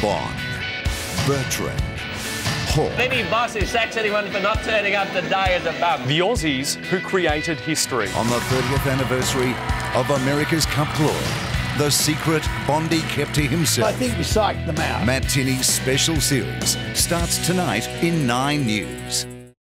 Bond, Bertrand, Hawke, Any boss who sacks anyone for not turning up today is a bum. The Aussies who created history. on the 30th anniversary of America's Cup glory, the secret Bondi kept to himself. I think we psyched them out. Matt Tinney's special series starts tonight in 9 News.